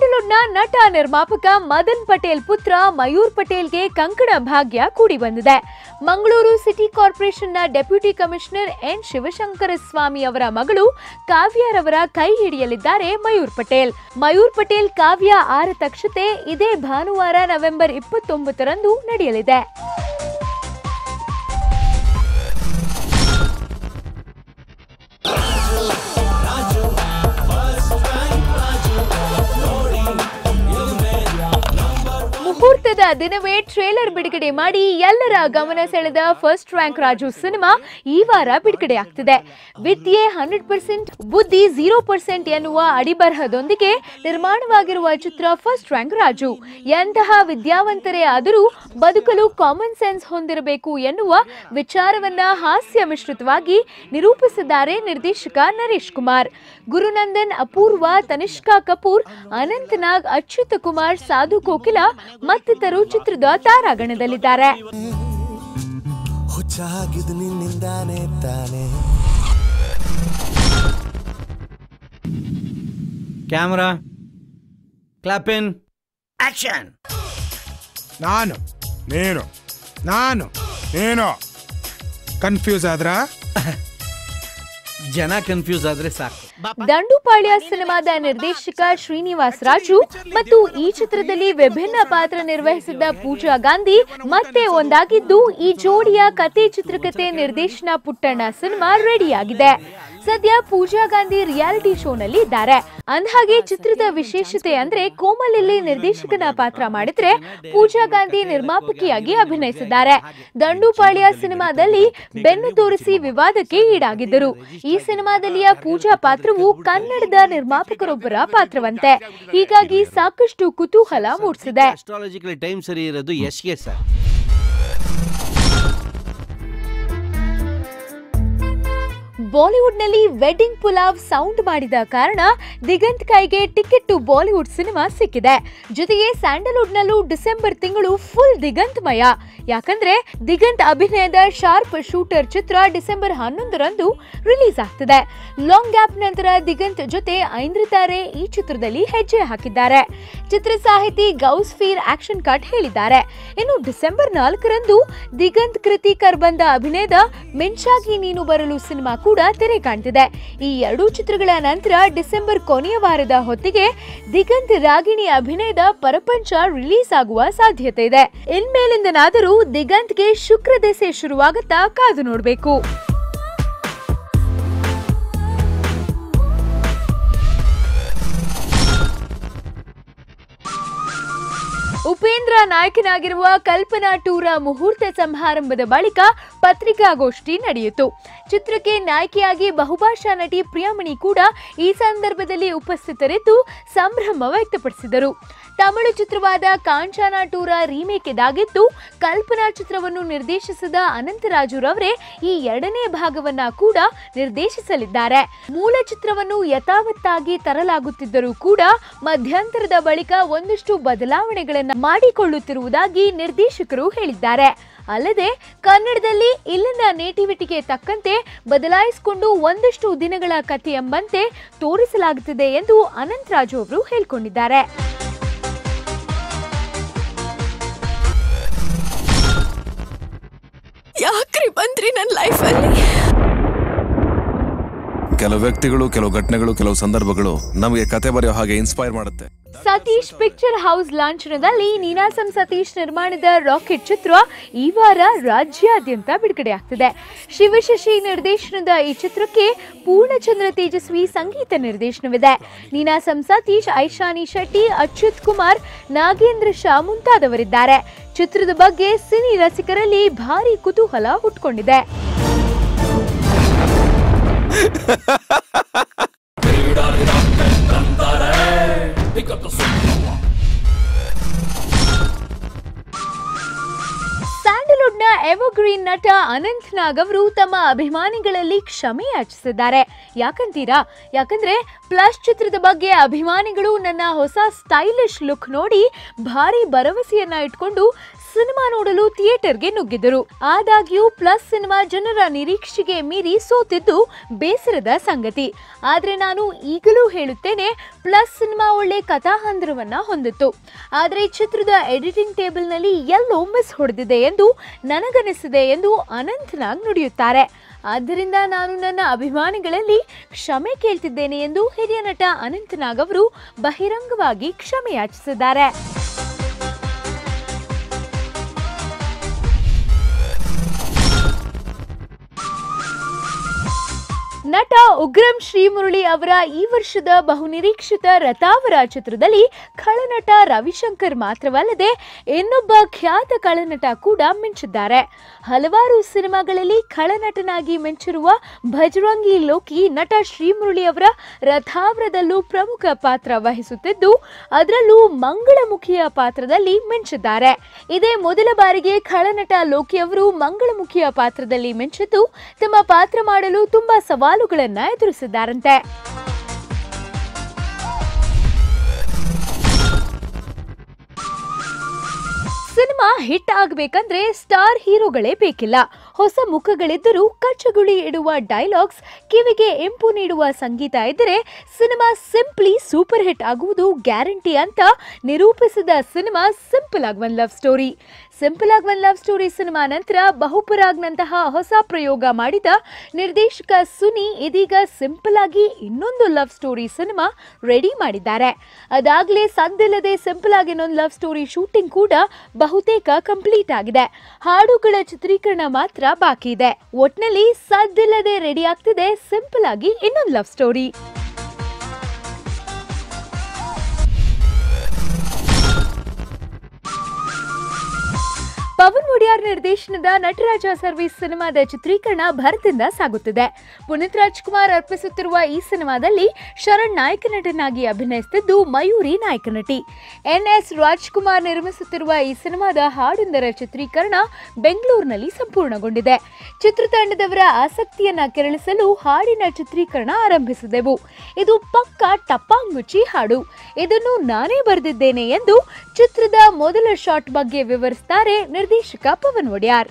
ಸ್ಯಾಂಡಲ್ವುಡ್ನ ನಟ ನಿರ್ಮಾಪಕ ಮದನ್ ಪಟೇಲ್ ಪುತ್ರ ಮಯೂರ್ ಪಟೇಲ್ಗೆ ಕಂಕಣ ಭಾಗ್ಯ ಕೂಡಿ ಬಂದಿದೆ Mangaluru city ಕಾರ್ಪೊರೇಷನ್ನ deputy commissioner N Shivashankara Swamy ಅವರ ಮಗಳು ಕಾವ್ಯರವರ ಕೈ ಹಿಡಿಯಲಿದ್ದಾರೆ ಮಯೂರ್ ಪಟೇಲ್. ಮಯೂರ್ ಪಟೇಲ್ ಕಾವ್ಯ ಆರತಕ್ಷತೆ ಇದೇ ಭಾನುವಾರ ನವೆಂಬರ್ ಇಪ್ಪತ್ತೊಂಬತ್ತರಂದು ನಡೆಯಲಿದೆ. ಮುಹೂರ್ತದ ದಿನವೇ ಟ್ರೇಲರ್ ಬಿಡುಗಡೆ ಮಾಡಿ ಎಲ್ಲರ ಗಮನ ಸೆಳೆದ ಫಸ್ಟ್ ರ್ಯಾಂಕ್ ರಾಜು ಸಿನಿಮಾ ಈ ವಾರ ಬಿಡುಗಡೆ ಆಗ್ತಿದೆ ವಿದ್ಯೆ ಹಂಡ್ರೆಡ್ ಪರ್ಸೆಂಟ್, ಬುದ್ಧಿ ಜೀರೋ ಪರ್ಸೆಂಟ್ ಎನ್ನುವ ಅಡಿಬರಹದೊಂದಿಗೆ ನಿರ್ಮಾಣವಾಗಿರುವ ಚಿತ್ರ ಫಸ್ಟ್ ರ್ಯಾಂಕ್ ರಾಜು. ಎಂತಹ ವಿದ್ಯಾವಂತರೇ ಆದರೂ ಬದುಕಲು ಕಾಮನ್ ಸೆನ್ಸ್ ಹೊಂದಿರಬೇಕು ಎನ್ನುವ ವಿಚಾರವನ್ನ ಹಾಸ್ಯ ಮಿಶ್ರಿತವಾಗಿ ನಿರೂಪಿಸಿದ್ದಾರೆ ನಿರ್ದೇಶಕ ನರೇಶ್ ಕುಮಾರ್. ಗುರುನಂದನ್, ಅಪೂರ್ವ, ತನಿಷ್ಕಾ ಕಪೂರ್, ಅನಂತನಾಗ್, ಅಚ್ಯುತ ಕುಮಾರ್, ಸಾಧು ಕೋಕಿಲ ಮತ್ತಿತರರು ಚಿತ್ರದ ತಾರಾಗಣದಲ್ಲಿದ್ದಾರೆ. ಕ್ಯಾಮ್ರಾ. ಕ್ಲಾಪಿನ್ ಆಕ್ಷನ್. ನಾನು ನೀನು ನಾನು ನೀನು. ಕನ್ಫ್ಯೂಸ್ ಆದ್ರ? ಜನ ಕನ್ಫ್ಯೂಸ್ ಆದ್ರೆ ಸಾಕು. ದಂಡುಪಾಳ್ಯ ಸಿನಿಮಾದ ನಿರ್ದೇಶಕ ಶ್ರೀನಿವಾಸ್ ರಾಜು ಮತ್ತು ಈ ಚಿತ್ರದಲ್ಲಿ ವಿಭಿನ್ನ ಪಾತ್ರ ನಿರ್ವಹಿಸಿದ್ದ ಪೂಜಾ ಗಾಂಧಿ ಮತ್ತೆ ಒಂದಾಗಿದ್ದು ಈ ಜೋಡಿಯ ಕತೆ ಚಿತ್ರಕತೆ ನಿರ್ದೇಶನ ಪುಟ್ಟಣ್ಣ ಸಿನಿಮಾ ರೆಡಿಯಾಗಿದೆ. ಸದ್ಯ ಪೂಜಾ ಗಾಂಧಿ ರಿಯಾಲಿಟಿ ಶೋನಲ್ಲಿ ಇದ್ದಾರೆ. ಅಂದ್ಹಾಗೆ ಚಿತ್ರದ ವಿಶೇಷತೆ ಅಂದ್ರೆ ಕೋಮಲ್ ಇಲ್ಲಿ ನಿರ್ದೇಶಕನ ಪಾತ್ರ ಮಾಡಿದ್ರೆ ಪೂಜಾ ಗಾಂಧಿ ನಿರ್ಮಾಪಕಿಯಾಗಿ ಅಭಿನಯಿಸಿದ್ದಾರೆ. ದಂಡುಪಾಳ್ಯ ಸಿನಿಮಾದಲ್ಲಿ ಬೆನ್ನು ತೋರಿಸಿ ವಿವಾದಕ್ಕೆ ಈಡಾಗಿದ್ದರು. ಈ ಸಿನಿಮಾದಲ್ಲಿಯ ಪೂಜಾ ಪಾತ್ರವು ಕನ್ನಡದ ನಿರ್ಮಾಪಕರೊಬ್ಬರ ಪಾತ್ರವಂತೆ. ಹೀಗಾಗಿ ಸಾಕಷ್ಟು ಕುತೂಹಲ ಮೂಡಿಸಿದೆ. ಟೈಮ್ ಸರಿ ಇರೋದು ಕೆ ಸರ್. ಬಾಲಿವುಡ್ನಲ್ಲಿ ವೆಡ್ಡಿಂಗ್ ಪುಲಾವ್ ಸೌಂಡ್ ಮಾಡಿದ ಕಾರಣ ದಿಗಂತ್ ಕೈಗೆ ಟಿಕೆಟ್ ಟು ಬಾಲಿವುಡ್ ಸಿನಿಮಾ ಸಿಕ್ಕಿದೆ. ಜೊತೆಗೆ ಸ್ಯಾಂಡಲ್ವುಡ್ನಲ್ಲೂ ಡಿಸೆಂಬರ್ ತಿಂಗಳು ಫುಲ್ ದಿಗಂತ್ಮಯ. ಯಾಕಂದ್ರೆ ದಿಗಂತ್ ಅಭಿನಯದ ಶಾರ್ಪ್ ಶೂಟರ್ ಚಿತ್ರ ಡಿಸೆಂಬರ್ ಹನ್ನೊಂದರಂದು ರಿಲೀಸ್ ಆಗ್ತಿದೆ. ಲಾಂಗ್ ಗ್ಯಾಪ್ ನಂತರ ದಿಗಂತ್ ಜೊತೆ ಐಂದ್ರಿತಾರೆ ಈ ಚಿತ್ರದಲ್ಲಿ ಹೆಜ್ಜೆ ಹಾಕಿದ್ದಾರೆ. ಚಿತ್ರ ಸಾಹಿತಿ ಗೌಸ್ ಫೀರ್ ಆಕ್ಷನ್ ಕಟ್ ಹೇಳಿದ್ದಾರೆ. ಇನ್ನು ಡಿಸೆಂಬರ್ ನಾಲ್ಕರಂದು ದಿಗಂತ್ ಕೃತಿ ಕರ್ಬಂದ ಅಭಿನಯದ ಮಿಂಚಾಗಿ ನೀನು ಬರಲು ಸಿನಿಮಾ ಕೂಡ ತೆರೆ ಕಾಣ್ತಿದೆ. ಈ ಎರಡೂ ಚಿತ್ರಗಳ ನಂತರ ಡಿಸೆಂಬರ್ ಕೊನೆಯ ವಾರದ ಹೊತ್ತಿಗೆ ದಿಗಂತ್ ರಾಗಿಣಿ ಅಭಿನಯದ ಪರಪಂಚ ರಿಲೀಸ್ ಆಗುವ ಸಾಧ್ಯತೆ ಇದೆ. ಇನ್ಮೇಲಿಂದನಾದರೂ ದಿಗಂತ್ಗೆ ಶುಕ್ರ ದೆಸೆ ಶುರುವಾಗುತ್ತಾ ಕಾದು ನೋಡಬೇಕು. ಉಪೇಂದ್ರ ನಾಯಕನಾಗಿರುವ ಕಲ್ಪನಾ ಟೂರ ಮುಹೂರ್ತ ಸಮಾರಂಭದ ಬಳಿಕ ಪತ್ರಿಕಾಗೋಷ್ಠಿ ನಡೆಯಿತು. ಚಿತ್ರಕ್ಕೆ ನಾಯಕಿಯಾಗಿ ಬಹುಭಾಷಾ ನಟಿ ಪ್ರಿಯಾಮಣಿ ಕೂಡ ಈ ಸಂದರ್ಭದಲ್ಲಿ ಉಪಸ್ಥಿತರಿದ್ದು ಸಂಭ್ರಮ ವ್ಯಕ್ತಪಡಿಸಿದರು. ತಮಿಳು ಚಿತ್ರವಾದ ಕಾಂಚಾನ ಟೂರ ರೀಮೇಕ್ ಇದಾಗಿದ್ದು, ಕಲ್ಪನಾ ಚಿತ್ರವನ್ನು ನಿರ್ದೇಶಿಸಿದ ಅನಂತರಾಜುರವರೇ ಈ ಎರಡನೇ ಭಾಗವನ್ನ ಕೂಡ ನಿರ್ದೇಶಿಸಲಿದ್ದಾರೆ. ಮೂಲ ಚಿತ್ರವನ್ನು ಯಥಾವತ್ತಾಗಿ ತರಲಾಗುತ್ತಿದ್ದರೂ ಕೂಡ, ಮಧ್ಯಂತರದ ಬಳಿಕ ಒಂದಷ್ಟು ಬದಲಾವಣೆಗಳನ್ನು ಮಾಡಿಕೊಳ್ಳುತ್ತಿರುವುದಾಗಿ ನಿರ್ದೇಶಕರು ಹೇಳಿದ್ದಾರೆ. ಅಲ್ಲದೆ, ಕನ್ನಡದಲ್ಲಿ ಇಲ್ಲಿನ ನೇಟಿವಿಟಿಗೆ ತಕ್ಕಂತೆ ಬದಲಾಯಿಸಿಕೊಂಡು ಒಂದಷ್ಟು ದಿನಗಳ ಕಥೆ ಎಂಬಂತೆ ತೋರಿಸಲಾಗುತ್ತಿದೆ ಎಂದು ಅನಂತರಾಜು ಅವರು ಹೇಳಿಕೊಂಡಿದ್ದಾರೆ. ಬಂದ್ರಿ ನನ್ನ ಲೈಫಲ್ಲಿ. ಕೆಲವು ವ್ಯಕ್ತಿಗಳು ಕೆಲವು ಘಟನೆಗಳು ಕೆಲವು ಸಂದರ್ಭಗಳು ನಮಗೆ ಕತೆ ಬರೆಯೋ ಹಾಗೆ ಇನ್ಸ್ಪೈರ್ ಮಾಡುತ್ತೆ. ಸತೀಶ್ ಪಿಕ್ಚರ್ ಹೌಸ್ ಲಾಂಛನದಲ್ಲಿ ನೀನಾಸಂ ಸತೀಶ್ ನಿರ್ಮಾಣದ ರಾಕೆಟ್ ಚಿತ್ರ ಈ ವಾರ ರಾಜ್ಯಾದ್ಯಂತ ಬಿಡುಗಡೆ ಆಗ್ತಿದೆ. ಶಿವಶಶಿ ನಿರ್ದೇಶನದ ಈ ಚಿತ್ರಕ್ಕೆ ಪೂರ್ಣಚಂದ್ರ ತೇಜಸ್ವಿ ಸಂಗೀತ ನಿರ್ದೇಶನವಿದೆ. ನೀನಾಸಂ ಸತೀಶ್ ಐಶಾನಿ ಶೆಟ್ಟಿ ಅಚ್ಯುತ್ ಕುಮಾರ್ ನಾಗೇಂದ್ರ ಶಾ ಮುಂತಾದವರಿದ್ದಾರೆ. ಚಿತ್ರದ ಬಗ್ಗೆ ಸಿನಿ ರಸಿಕರಲ್ಲಿ ಭಾರಿ ಕುತೂಹಲ ಹುಟ್ಕೊಂಡಿದೆ. ಎವರ್ಗ್ರೀನ್ ನಟ ಅನಂತ್ ನಾಗ್ ಅವರು ತಮ್ಮ ಅಭಿಮಾನಿಗಳಲ್ಲಿ ಕ್ಷಮೆ ಯಾಚಿಸಿದ್ದಾರೆ. ಯಾಕಂತೀರಾ? ಯಾಕಂದ್ರೆ ಪ್ಲಸ್ ಚಿತ್ರದ ಬಗ್ಗೆ ಅಭಿಮಾನಿಗಳು ನನ್ನ ಹೊಸ ಸ್ಟೈಲಿಶ್ ಲುಕ್ ನೋಡಿ ಭಾರಿ ಭರವಸೆಯನ್ನ ಇಟ್ಕೊಂಡು ಸಿನಿಮಾ ನೋಡಲು ಥಿಯೇಟರ್ಗೆ ನುಗ್ಗಿದರು. ಆದಾಗ್ಯೂ, ಪ್ಲಸ್ ಸಿನಿಮಾ ಜನರ ನಿರೀಕ್ಷೆಗೆ ಮೀರಿ ಸೋತಿದ್ದು ಬೇಸರದ ಸಂಗತಿ. ಆದರೆ ನಾನು ಈಗಲೂ ಹೇಳುತ್ತೇನೆ, ಪ್ಲಸ್ ಸಿನಿಮಾ ಒಳ್ಳೆ ಕಥಾಹಂದ್ರವನ್ನ ಹೊಂದಿತ್ತು. ಆದರೆ ಚಿತ್ರದ ಎಡಿಟಿಂಗ್ ಟೇಬಲ್ನಲ್ಲಿ ಎಲ್ಲೋ ಮಿಸ್ ಹೊಡೆದಿದೆ ಎಂದು ನನಗನಿಸಿದೆ ಎಂದು ಅನಂತನಾಗ್ ನುಡಿಯುತ್ತಾರೆ. ಆದ್ದರಿಂದ ನಾನು ನನ್ನ ಅಭಿಮಾನಿಗಳಲ್ಲಿ ಕ್ಷಮೆ ಕೇಳ್ತಿದ್ದೇನೆ ಎಂದು ಹಿರಿಯ ನಟ ಅನಂತನಾಗ್ ಅವರು ಬಹಿರಂಗವಾಗಿ ಕ್ಷಮೆ ನಟ ಉಗ್ರಂ ಶ್ರೀಮುರಳಿ ಅವರ ಈ ವರ್ಷದ ಬಹುನಿರೀಕ್ಷಿತ ರಥಾವರ ಚಿತ್ರದಲ್ಲಿ ಖಳನಟ ರವಿಶಂಕರ್ ಮಾತ್ರವಲ್ಲದೆ ಇನ್ನೊಬ್ಬ ಖ್ಯಾತ ಖಳನಟ ಕೂಡ ಮಿಂಚಿದ್ದಾರೆ. ಹಲವಾರು ಸಿನಿಮಾಗಳಲ್ಲಿ ಖಳನಟನಾಗಿ ಮಿಂಚಿರುವ ಭಜರಂಗಿ ಲೋಕಿ ನಟ ಶ್ರೀಮುರಳಿ ಅವರ ರಥಾವರದಲ್ಲೂ ಪ್ರಮುಖ ಪಾತ್ರ ವಹಿಸುತ್ತಿದ್ದು, ಅದರಲ್ಲೂ ಮಂಗಳಮುಖಿಯ ಪಾತ್ರದಲ್ಲಿ ಮಿಂಚಿದ್ದಾರೆ. ಇದೇ ಮೊದಲ ಬಾರಿಗೆ ಖಳನಟ ಲೋಕಿ ಅವರು ಮಂಗಳಮುಖಿಯ ಪಾತ್ರದಲ್ಲಿ ಮಿಂಚಿದ್ದು, ತಮ್ಮ ಪಾತ್ರ ಮಾಡಲು ತುಂಬಾ ಸವಾಲುಗಳನ್ನ ಎದುರಿಸಿದ್ದಾರಂತೆ. ಸಿನಿಮಾ ಹಿಟ್ ಆಗಬೇಕಂದ್ರೆ ಸ್ಟಾರ್ ಹೀರೋಗಳೇ ಬೇಕಿಲ್ಲ. ಹೊಸ ಮುಖಗಳಿದ್ದರೂ ಕಚ್ಚಗುಳಿ ಇಡುವ ಡೈಲಾಗ್ಸ್ ಕಿವಿಗೆ ಇಂಪು ನೀಡುವ ಸಂಗೀತ ಇದ್ದರೆ ಸಿನಿಮಾ ಸಿಂಪ್ಲಿ ಸೂಪರ್ ಹಿಟ್ ಆಗುವುದು ಗ್ಯಾರಂಟಿ ಅಂತ ನಿರೂಪಿಸಿದ ಸಿನಿಮಾ ಸಿಂಪಲ್ ಆಗಿ ಒನ್ ಲವ್ ಸ್ಟೋರಿ ಸಿಂಪಲ್ ಆಗಿ ಒನ್ ಲವ್ ಸ್ಟೋರಿ ಸಿನಿಮಾ ನಂತರ ಬಹುಪುರಾಗ್ನಂತಹ ಹೊಸ ಪ್ರಯೋಗ ಮಾಡಿದ ನಿರ್ದೇಶಕ ಸುನಿ ಇದೀಗ ಸಿಂಪಲ್ ಆಗಿ ಇನ್ನೊಂದು ಲವ್ ಸ್ಟೋರಿ ಸಿನಿಮಾ ರೆಡಿ ಮಾಡಿದ್ದಾರೆ. ಅದಾಗಲೇ ಸಂದಿಲ್ಲದೆ ಸಿಂಪಲ್ ಆಗಿ ಇನ್ನೊಂದು ಲವ್ ಸ್ಟೋರಿ ಶೂಟಿಂಗ್ ಕೂಡ ಬಹುತೇಕ ಕಂಪ್ಲೀಟ್ ಆಗಿದೆ. ಹಾಡುಗಳ ಚಿತ್ರೀಕರಣ ಮಾತ್ರ ಬಾಕಿ ಇದೆ ಒಟ್ನಲ್ಲಿ ಸದ್ದಿಲ್ಲದೆ ರೆಡಿ ಆಗ್ತಿದೆ. ಸಿಂಪಲ್ ಆಗಿ ಇನ್ನೊಂದು ಲವ್ ಸ್ಟೋರಿ ಪವನ್ ಒಡಿಯಾರ್ ನಿರ್ದೇಶನದ ನಟರಾಜ ಸರ್ವಿಸ್ ಸಿನಿಮಾದ ಚಿತ್ರೀಕರಣ ಭರದಿಂದ ಸಾಗುತ್ತಿದೆ. ಪುನೀತ್ ರಾಜ್ಕುಮಾರ್ ಅರ್ಪಿಸುತ್ತಿರುವ ಈ ಸಿನಿಮಾದಲ್ಲಿ ಶರಣ್ ನಾಯಕ ನಟನಾಗಿ ಅಭಿನಯಿಸುತ್ತಿದ್ದು ಮಯೂರಿ ನಾಯಕ ನಟಿ. ಎನ್ ಎಸ್ ರಾಜ್ಕುಮಾರ್ ನಿರ್ಮಿಸುತ್ತಿರುವ ಈ ಸಿನಿಮಾದ ಹಾಡೊಂದರ ಚಿತ್ರೀಕರಣ ಬೆಂಗಳೂರಿನಲ್ಲಿ ಸಂಪೂರ್ಣಗೊಂಡಿದೆ. ಚಿತ್ರತಂಡದವರ ಆಸಕ್ತಿಯನ್ನ ಕೆರಳಿಸಲು ಹಾಡಿನ ಚಿತ್ರೀಕರಣ ಆರಂಭಿಸಿದೆವು. ಇದು ಪಕ್ಕ ಟಪ್ಪಾಂಗುಚಿ ಹಾಡು. ಇದನ್ನು ನಾನೇ ಬರೆದಿದ್ದೇನೆ ಎಂದು ಚಿತ್ರದ ಮೊದಲ ಶಾಟ್ ಬಗ್ಗೆ ವಿವರಿಸುತ್ತಾರೆ ನಿರ್ದೇಶಕ ಪವನ್ ಒಡ್ಯಾರ್.